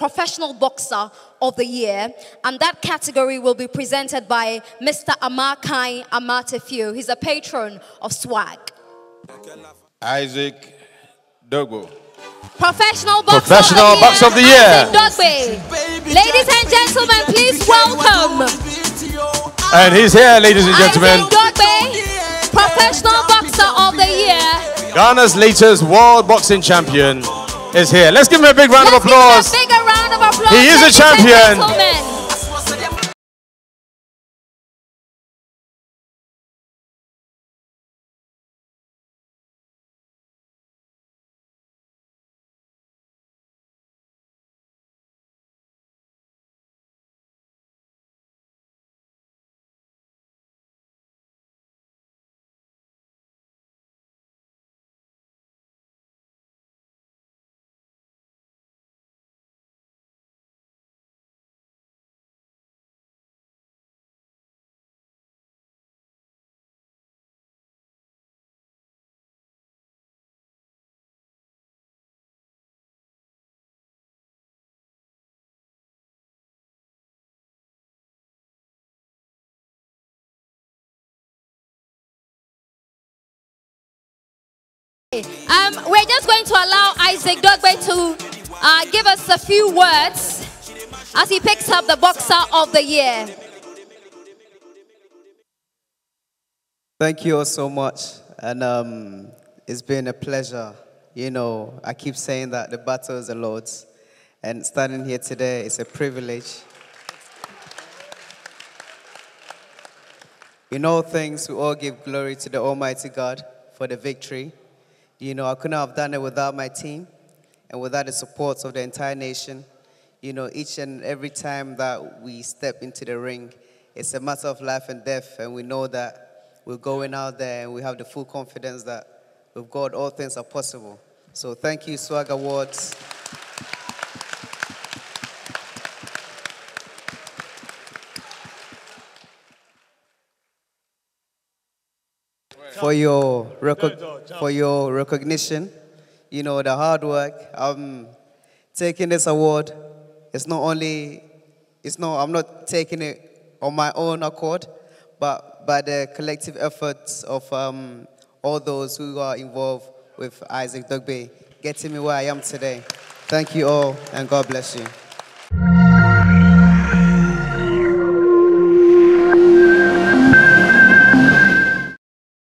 Professional Boxer of the Year, and that category will be presented by Mr. Amarkai Amarteifio. He's a patron of SWAG. Isaac Dogboe. Professional Boxer Professional of the Boxer of the Year. Ladies and gentlemen, please welcome And he's here, ladies and gentlemen. Isaac Dogboe, Professional Boxer of the Year. Ghana's latest world boxing champion is here. Let's give him a big round Let's of applause. He is a champion. Um, we're just going to allow Isaac Dogboe to uh, give us a few words as he picks up the Boxer of the Year. Thank you all so much. And um, it's been a pleasure. You know, I keep saying that the battle is the Lord's. And standing here today is a privilege. In all things, we all give glory to the Almighty God for the victory. You know, I couldn't have done it without my team and without the support of the entire nation. You know, each and every time that we step into the ring, it's a matter of life and death, and we know that we're going out there and we have the full confidence that with God all things are possible. So thank you, Swag Awards. For your, for your recognition, you know, the hard work. I'm taking this award. It's not only, it's not, I'm not taking it on my own accord, but by the collective efforts of um, all those who are involved with Isaac Dogboe getting me where I am today. Thank you all, and God bless you.